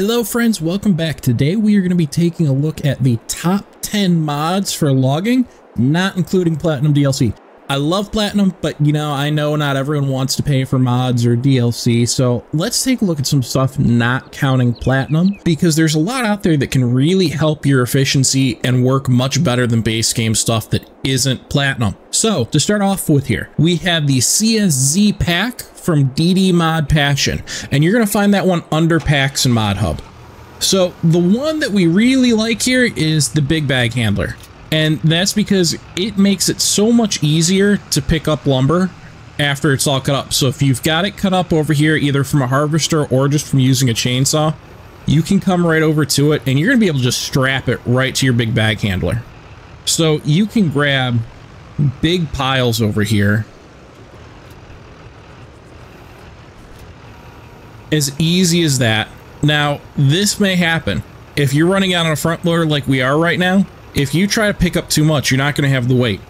Hello friends, welcome back. Today we are going to be taking a look at the top 10 mods for logging, not including Platinum DLC. I love Platinum, but you know, I know not everyone wants to pay for mods or DLC, so let's take a look at some stuff not counting Platinum, because there's a lot out there that can really help your efficiency and work much better than base game stuff that isn't Platinum. So, to start off with here, we have the CSZ pack from DD ModPassion, and you're going to find that one under packs and Mod Hub. So, the one that we really like here is the Big Bag Handler. And that's because it makes it so much easier to pick up lumber after it's all cut up. So if you've got it cut up over here, either from a harvester or just from using a chainsaw, you can come right over to it and you're going to be able to just strap it right to your big bag handler. So you can grab big piles over here as easy as that. Now, this may happen. If you're running out on a front loader like we are right now, if you try to pick up too much, you're not going to have the weight.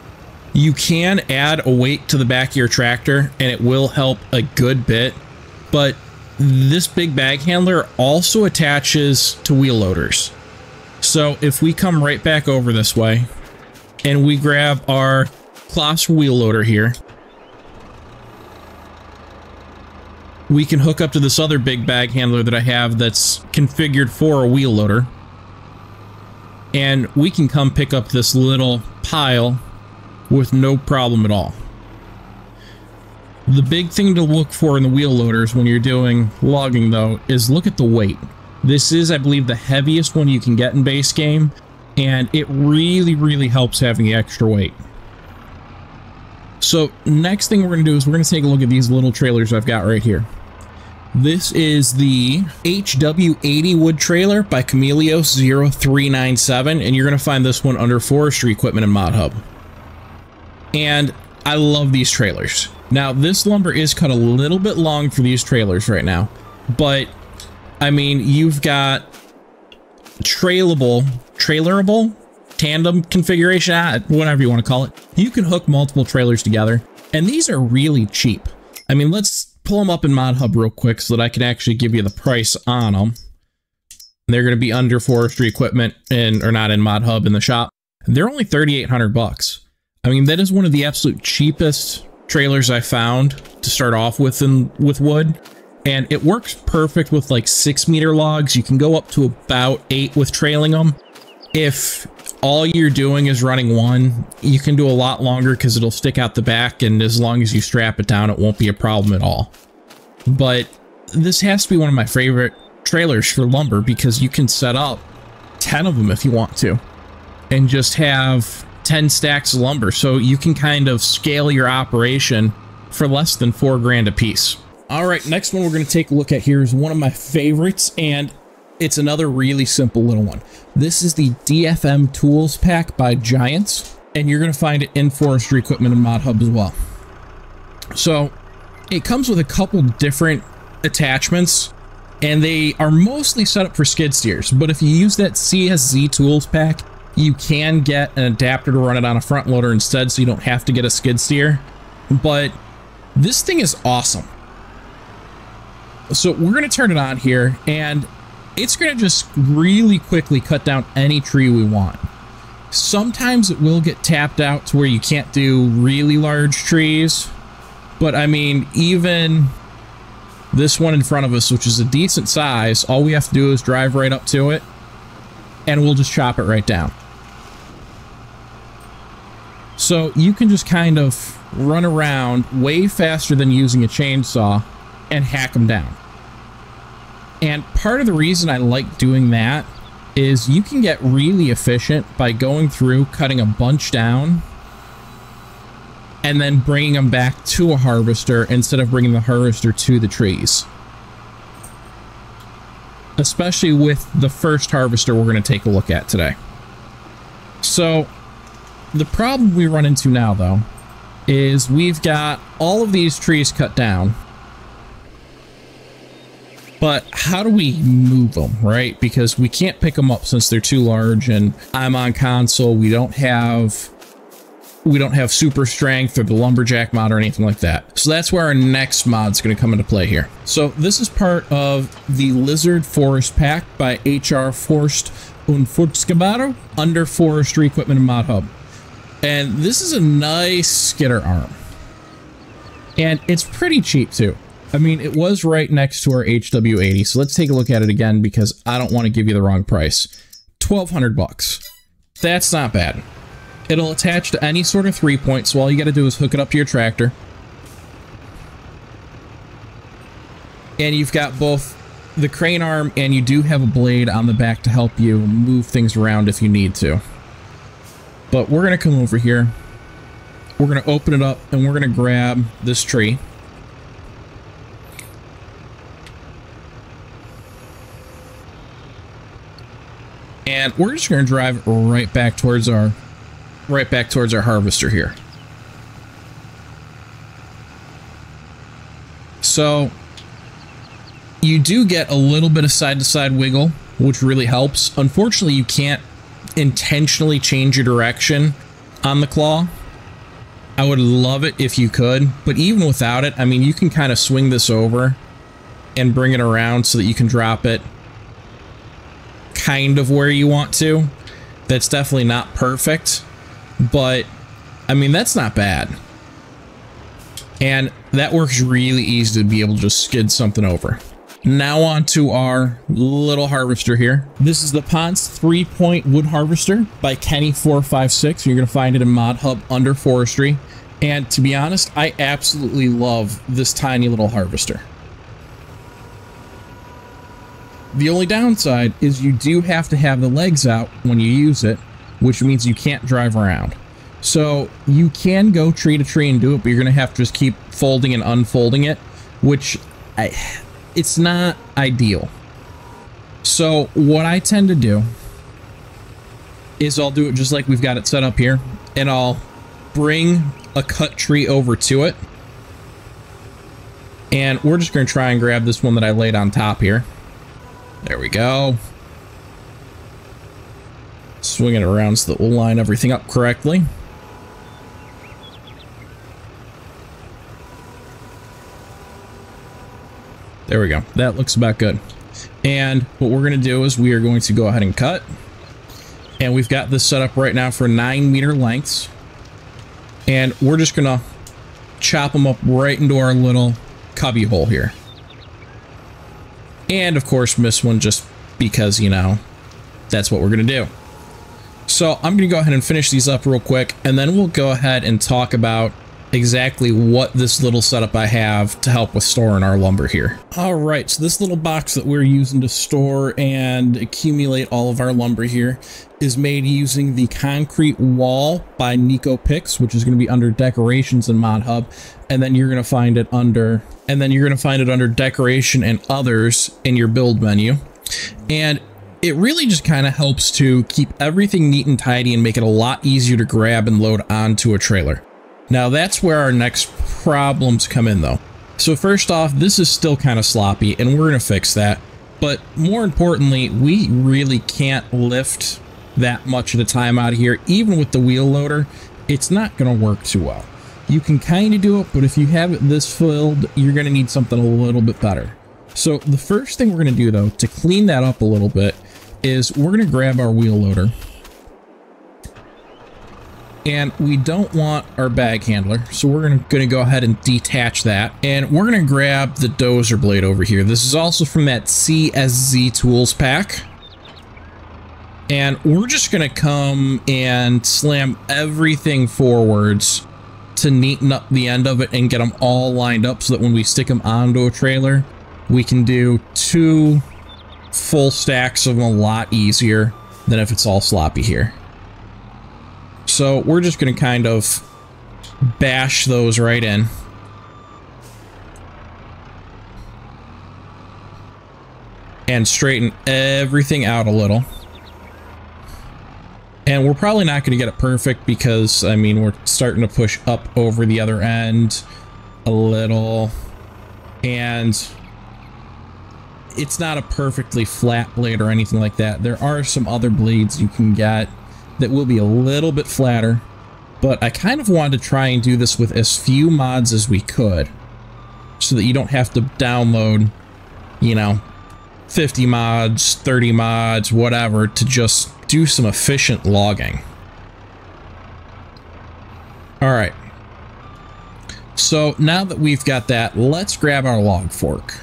You can add a weight to the back of your tractor and it will help a good bit, but this big bag handler also attaches to wheel loaders. So if we come right back over this way and we grab our Claas wheel loader here, we can hook up to this other big bag handler that I have that's configured for a wheel loader and we can come pick up this little pile with no problem at all. The big thing to look for in the wheel loaders when you're doing logging though is look at the weight. This is, I believe, the heaviest one you can get in base game, and it really, really helps having the extra weight. So next thing we're going to do is we're going to take a look at these little trailers I've got right here. This is the HW80 wood trailer by Chameleos0397, and you're going to find this one under forestry equipment in Mod Hub. And I love these trailers. Now, this lumber is cut a little bit long for these trailers right now, but I mean, you've got trailable, trailerable, tandem configuration, ah, whatever you want to call it. You can hook multiple trailers together, and these are really cheap. I mean, let's pull them up in Mod Hub real quick so that I can actually give you the price on them. They're going to be under forestry equipment and or not in Mod Hub in the shop. They're only 3800 bucks. I mean, that is one of the absolute cheapest trailers I found to start off with in with wood. And it works perfect with like six meter logs. You can go up to about eight with trailing them. If all you're doing is running one, you can do a lot longer because it'll stick out the back, and as long as you strap it down, it won't be a problem at all. But this has to be one of my favorite trailers for lumber because you can set up 10 of them if you want to and just have 10 stacks of lumber so you can kind of scale your operation for less than four grand a piece. All right, next one we're going to take a look at here is one of my favorites and it's another really simple little one. This is the DFM Tools Pack by Giants, and you're going to find it in Forestry Equipment and Mod Hub as well. So it comes with a couple different attachments, and they are mostly set up for skid steers. But if you use that CSZ Tools Pack, you can get an adapter to run it on a front loader instead, so you don't have to get a skid steer. But this thing is awesome. So we're going to turn it on here, and it's going to just really quickly cut down any tree we want. Sometimes it will get tapped out to where you can't do really large trees. But I mean, even this one in front of us, which is a decent size, all we have to do is drive right up to it and we'll just chop it right down. So you can just kind of run around way faster than using a chainsaw and hack them down. And part of the reason I like doing that is you can get really efficient by going through, cutting a bunch down, and then bringing them back to a harvester instead of bringing the harvester to the trees. Especially with the first harvester we're going to take a look at today. So, the problem we run into now, though, is we've got all of these trees cut down, but how do we move them, right? Because we can't pick them up since they're too large and I'm on console. We don't have we don't have super strength or the lumberjack mod or anything like that. So that's where our next mod is going to come into play here. So this is part of the Lizard Forest Pack by HR Forst und under Forestry Equipment and Mod Hub. And this is a nice skidder arm. And it's pretty cheap too. I mean, it was right next to our HW80. So let's take a look at it again because I don't want to give you the wrong price. 1200 bucks. That's not bad. It'll attach to any sort of three point, so all you got to do is hook it up to your tractor. And you've got both the crane arm and you do have a blade on the back to help you move things around if you need to. But we're to come over here. We're to open it up and we're to grab this tree. And we're just going to drive right back towards our right back towards our harvester here. So you do get a little bit of side-to-side -side wiggle, which really helps. Unfortunately, you can't intentionally change your direction on the claw. I would love it if you could, but even without it, I mean, you can kind of swing this over and bring it around so that you can drop it kind of where you want to. That's definitely not perfect, but I mean, that's not bad. And that works really easy to be able to just skid something over. Now on to our little harvester here. This is the Ponsse 3-point wood harvester by Kenny456. You're going to find it in Mod Hub under forestry. And to be honest, I absolutely love this tiny little harvester. The only downside is you do have to have the legs out when you use it, which means you can't drive around. So you can go tree to tree and do it, but you're going to have to just keep folding and unfolding it, which I, it's not ideal. So what I tend to do is I'll do it just like we've got it set up here, and I'll bring a cut tree over to it. And we're just going to try and grab this one that I laid on top here. There we go. Swing it around so that we'll line everything up correctly. There we go. That looks about good. And what we're going to do is we are going to go ahead and cut. And we've got this set up right now for 9 meter lengths. And we're just going to chop them up right into our little cubby hole here. And of course miss one just because, you know, that's what we're going to do. So I'm going to go ahead and finish these up real quick. And then we'll go ahead and talk about exactly what this little setup I have to help with storing our lumber here. All right, so this little box that we're using to store and accumulate all of our lumber here is made using the concrete wall by Nico Picks, which is going to be under decorations in Mod Hub. And then you're going to find it under, and then you're going to find it under decoration and others in your build menu. And it really just kind of helps to keep everything neat and tidy and make it a lot easier to grab and load onto a trailer. Now that's where our next problems come in though. So first off, this is still kind of sloppy and we're going to fix that. But more importantly, we really can't lift that much at a time out of here. Even with the wheel loader, it's not going to work too well. You can kind of do it, but if you have it this filled, you're going to need something a little bit better. So the first thing we're going to do though, to clean that up a little bit, is we're going to grab our wheel loader and we don't want our bag handler so we're gonna, go ahead and detach that. And we're gonna grab the dozer blade over here. This is also from that CSZ tools pack. And we're just gonna come and slam everything forwards to neaten up the end of it and get them all lined up so that when we stick them onto a trailer we can do two full stacks of them a lot easier than if it's all sloppy here so we're just going to kind of bash those right in. And straighten everything out a little. And we're probably not going to get it perfect because, I mean, we're starting to push up over the other end a little. And it's not a perfectly flat blade or anything like that. There are some other blades you can get that will be a little bit flatter but I kind of wanted to try and do this with as few mods as we could so that you don't have to download, you know, 50 mods, 30 mods, whatever, to just do some efficient logging. All right. So now that we've got that, let's grab our log fork.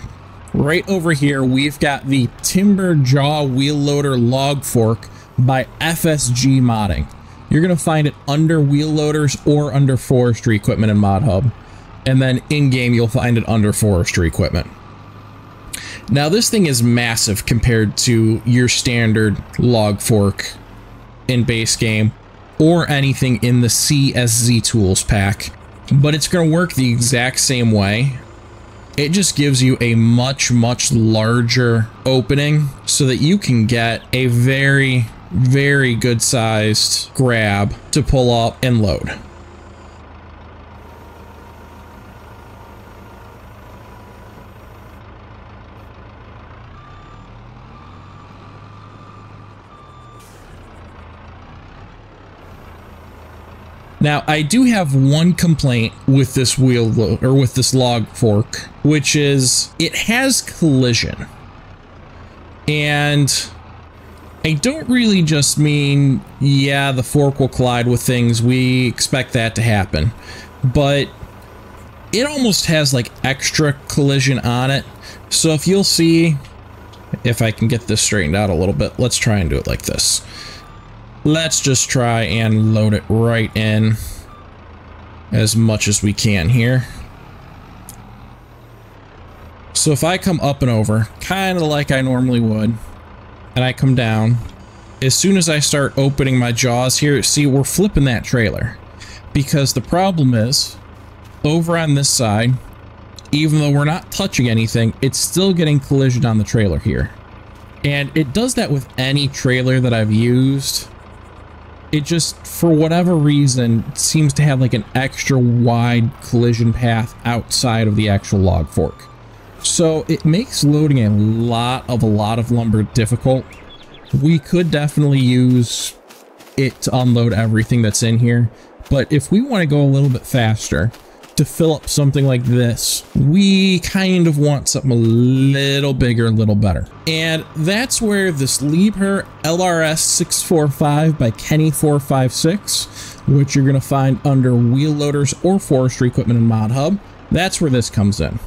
Right over here, we've got the Timber Jaw Wheel Loader Log Fork by FSG Modding. You're going to find it under wheel loaders or under forestry equipment in Mod Hub. And then in-game, you'll find it under forestry equipment. Now, this thing is massive compared to your standard log fork in base game or anything in the CSZ Tools pack, but it's going to work the exact same way. It just gives you a much, much larger opening so that you can get a very very good sized grab to pull up and load. Now, I do have one complaint with this wheel or with this log fork, which is it has collision. And I don't really just mean, yeah, the fork will collide with things. We expect that to happen. But it almost has like extra collision on it. So if you'll see, if I can get this straightened out a little bit, let's try and do it like this. Let's just try and load it right in as much as we can here. So if I come up and over, kind of like I normally would, and I come down, as soon as I start opening my jaws here, see, we're flipping that trailer. Because the problem is, over on this side, even though we're not touching anything, it's still getting collision on the trailer here. And it does that with any trailer that I've used. It just, for whatever reason, seems to have like an extra wide collision path outside of the actual log fork. So it makes loading a lot of a lot of lumber difficult. We could definitely use it to unload everything that's in here. But if we want to go a little bit faster to fill up something like this, we kind of want something a little bigger, a little better. And that's where this Liebherr LRS 645 by Kenny456, which you're going to find under wheel loaders or forestry equipment in Mod Hub, that's where this comes in.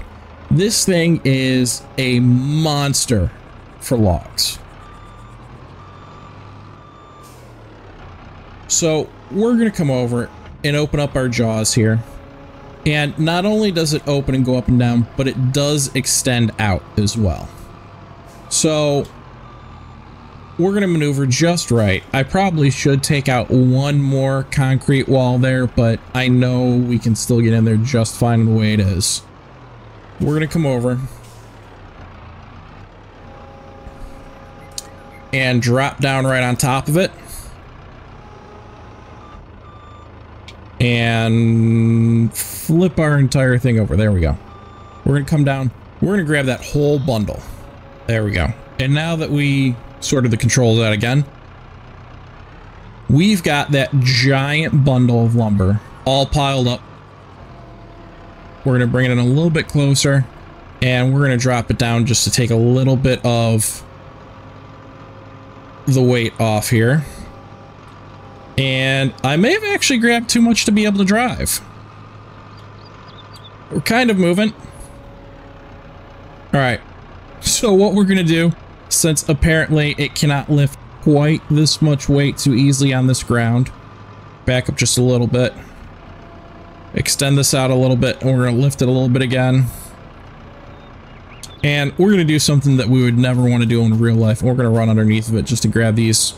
This thing is a monster for logs. So we're going to come over and open up our jaws here. And not only does it open and go up and down, but it does extend out as well. So we're going to maneuver just right. I probably should take out one more concrete wall there, but I know we can still get in there just fine the way it is. We're going to come over and drop down right on top of it. And flip our entire thing over. There we go. We're going to come down. We're going to grab that whole bundle. There we go. And now that we sorted the controls out again, we've got that giant bundle of lumber all piled up we're going to bring it in a little bit closer and we're going to drop it down just to take a little bit of the weight off here. And I may have actually grabbed too much to be able to drive. We're kind of moving. All right. So what we're going to do, since apparently it cannot lift quite this much weight too easily on this ground, back up just a little bit extend this out a little bit and we're going to lift it a little bit again. And we're going to do something that we would never want to do in real life. We're going to run underneath of it just to grab these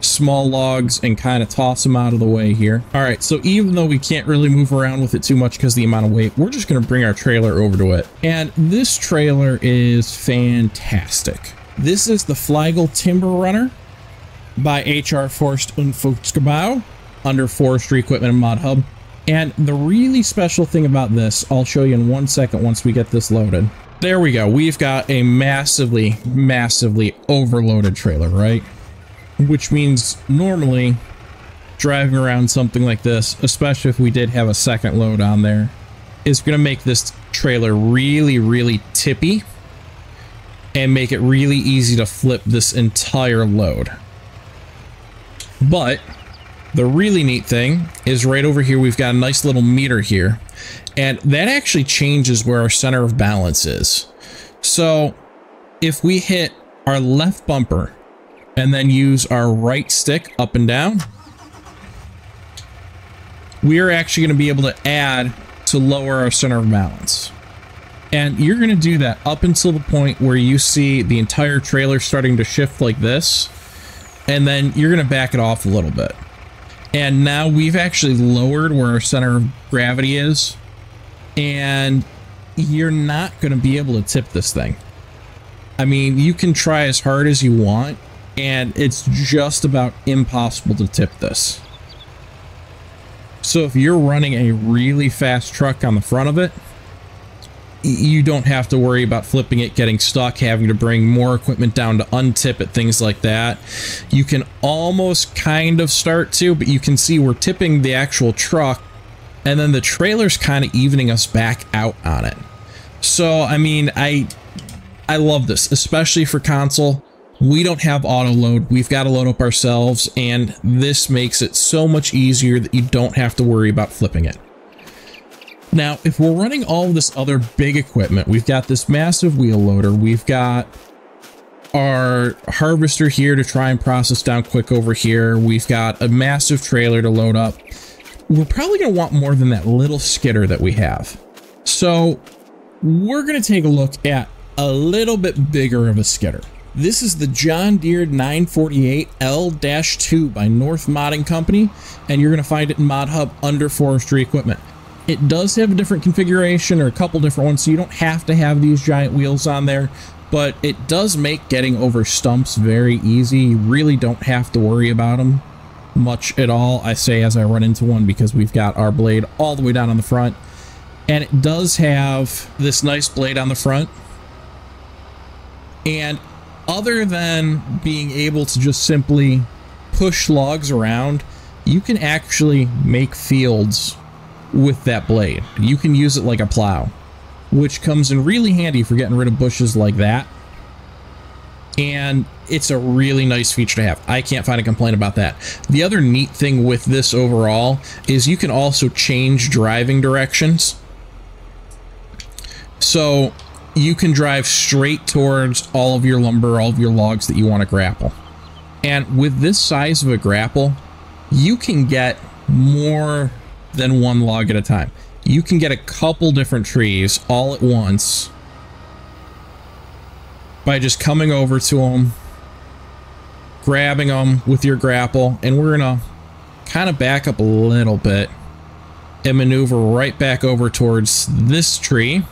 small logs and kind of toss them out of the way here. All right, so even though we can't really move around with it too much because the amount of weight, we're just going to bring our trailer over to it. And this trailer is fantastic. This is the Fliegl Timber Runner by HR Forst und under Forestry Equipment and Mod Hub. And the really special thing about this, I'll show you in one second once we get this loaded. There we go. We've got a massively, massively overloaded trailer, right? Which means normally driving around something like this, especially if we did have a second load on there, is going to make this trailer really, really tippy and make it really easy to flip this entire load. But the really neat thing is right over here, we've got a nice little meter here, and that actually changes where our center of balance is. So if we hit our left bumper and then use our right stick up and down, we are actually going to be able to add to lower our center of balance. And you're going to do that up until the point where you see the entire trailer starting to shift like this. And then you're going to back it off a little bit. And now we've actually lowered where our center of gravity is. And you're not going to be able to tip this thing. I mean, you can try as hard as you want, and it's just about impossible to tip this. So if you're running a really fast truck on the front of it, you don't have to worry about flipping it, getting stuck, having to bring more equipment down to untip it, things like that. You can almost kind of start to, but you can see we're tipping the actual truck and then the trailer's kind of evening us back out on it. So, I mean, I I love this, especially for console. We don't have auto load. We've got to load up ourselves, and this makes it so much easier that you don't have to worry about flipping it. Now, if we're running all this other big equipment, we've got this massive wheel loader, we've got our harvester here to try and process down quick over here, we've got a massive trailer to load up, we're probably going to want more than that little skidder that we have. So we're going to take a look at a little bit bigger of a skidder. This is the John Deere 948L-2 by North Modding Company, and you're going to find it in Mod Hub under forestry equipment. It does have a different configuration or a couple different ones, so you don't have to have these giant wheels on there, but it does make getting over stumps very easy. You really don't have to worry about them much at all, I say as I run into one because we've got our blade all the way down on the front. And it does have this nice blade on the front. And other than being able to just simply push logs around, you can actually make fields with that blade. You can use it like a plow, which comes in really handy for getting rid of bushes like that. And it's a really nice feature to have. I can't find a complaint about that. The other neat thing with this overall is you can also change driving directions. So you can drive straight towards all of your lumber, all of your logs that you want to grapple. And with this size of a grapple, you can get more than one log at a time. You can get a couple different trees all at once by just coming over to them, grabbing them with your grapple, and we're going to kind of back up a little bit and maneuver right back over towards this tree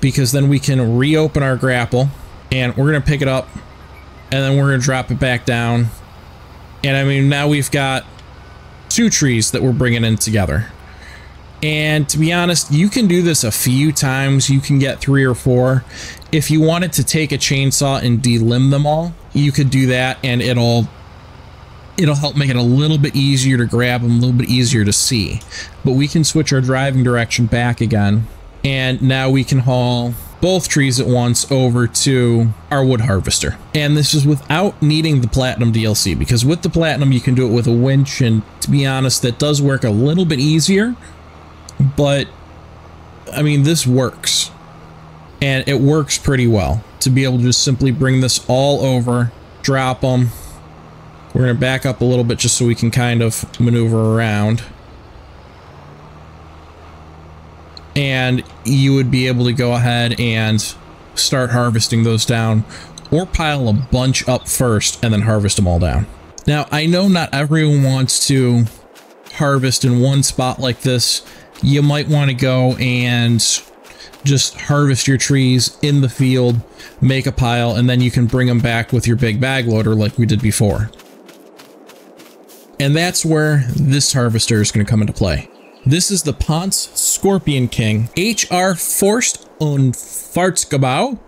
because then we can reopen our grapple and we're going to pick it up and then we're going to drop it back down. And I mean, now we've got two trees that we're bringing in together. And to be honest, you can do this a few times. You can get three or four. If you wanted to take a chainsaw and delimb them all, you could do that and it'll it'll help make it a little bit easier to grab them, a little bit easier to see. But we can switch our driving direction back again. And now we can haul both trees at once over to our wood harvester. And this is without needing the Platinum DLC, because with the Platinum, you can do it with a winch, and to be honest, that does work a little bit easier, but I mean, this works. And it works pretty well to be able to just simply bring this all over, drop them. We're going to back up a little bit just so we can kind of maneuver around. And you would be able to go ahead and start harvesting those down or pile a bunch up first and then harvest them all down. Now, I know not everyone wants to harvest in one spot like this. You might want to go and just harvest your trees in the field, make a pile, and then you can bring them back with your big bag loader like we did before. And that's where this harvester is going to come into play. This is the Ponsse Scorpion King HR Forst und Fahrzeugbau.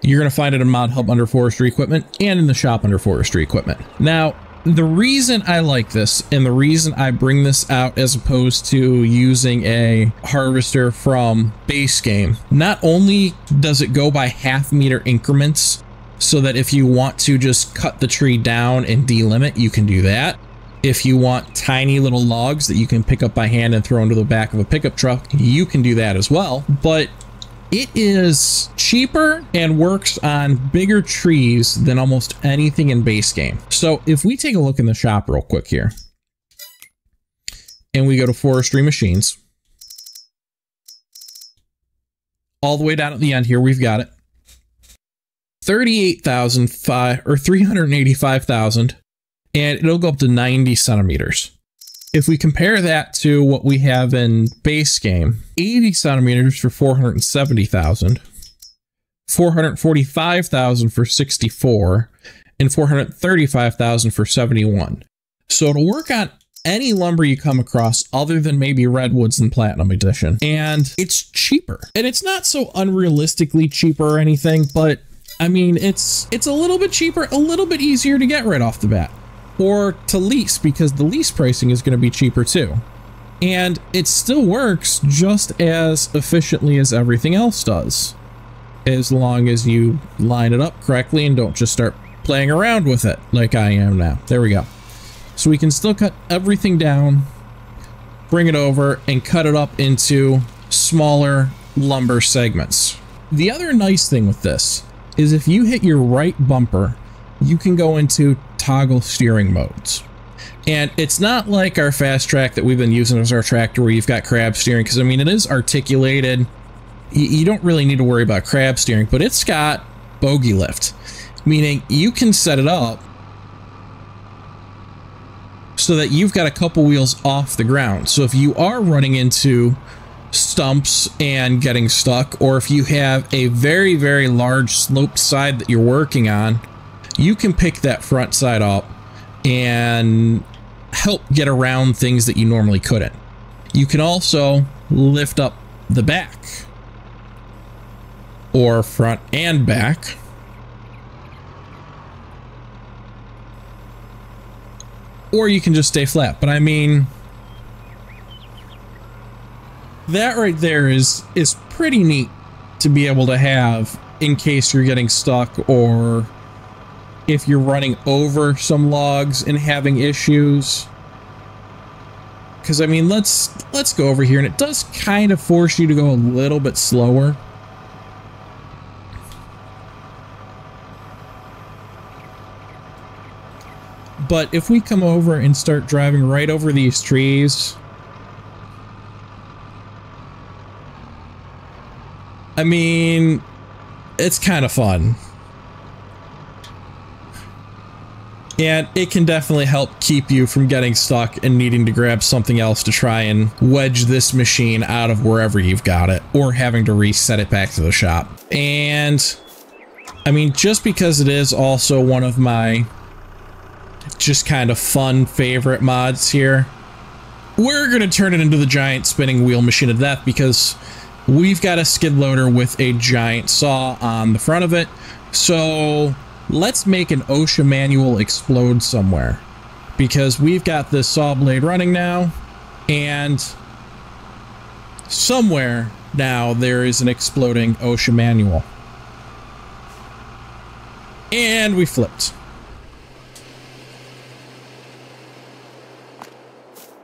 You're going to find it in Mod Hub under forestry equipment and in the shop under forestry equipment. Now, the reason I like this and the reason I bring this out as opposed to using a harvester from base game, not only does it go by half meter increments so that if you want to just cut the tree down and delimit, you can do that. If you want tiny little logs that you can pick up by hand and throw into the back of a pickup truck, you can do that as well. But it is cheaper and works on bigger trees than almost anything in base game. So if we take a look in the shop real quick here, and we go to forestry machines, all the way down at the end here, we've got it. 38,005 or 385,000 and it'll go up to 90 centimeters. If we compare that to what we have in base game, 80 centimeters for 470,000, 445,000 for 64, and 435,000 for 71. So it'll work on any lumber you come across other than maybe redwoods and platinum edition. And it's cheaper. And it's not so unrealistically cheaper or anything, but I mean, it's it's a little bit cheaper, a little bit easier to get right off the bat or to lease because the lease pricing is going to be cheaper too. And it still works just as efficiently as everything else does. As long as you line it up correctly and don't just start playing around with it like I am now. There we go. So we can still cut everything down, bring it over, and cut it up into smaller lumber segments. The other nice thing with this is if you hit your right bumper, you can go into toggle steering modes. And it's not like our fast track that we've been using as our tractor where you've got crab steering, because I mean, it is articulated. You, you don't really need to worry about crab steering, but it's got bogie lift, meaning you can set it up so that you've got a couple wheels off the ground. So if you are running into stumps and getting stuck, or if you have a very, very large sloped side that you're working on, you can pick that front side up and help get around things that you normally couldn't. You can also lift up the back or front and back. Or you can just stay flat. But I mean, that right there is is pretty neat to be able to have in case you're getting stuck or if you're running over some logs and having issues. Because I mean, let's let's go over here, and it does kind of force you to go a little bit slower. But if we come over and start driving right over these trees, I mean, it's kind of fun. And it can definitely help keep you from getting stuck and needing to grab something else to try and wedge this machine out of wherever you've got it, or having to reset it back to the shop. And, I mean, just because it is also one of my just kind of fun favorite mods here, we're going to turn it into the giant spinning wheel machine of death because we've got a skid loader with a giant saw on the front of it. So let's make an OSHA manual explode somewhere. Because we've got this saw blade running now, and somewhere now there is an exploding OSHA manual. And we flipped.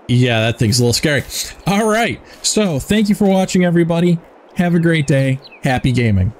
Yeah, that thing's a little scary. All right. So thank you for watching, everybody. Have a great day. Happy gaming.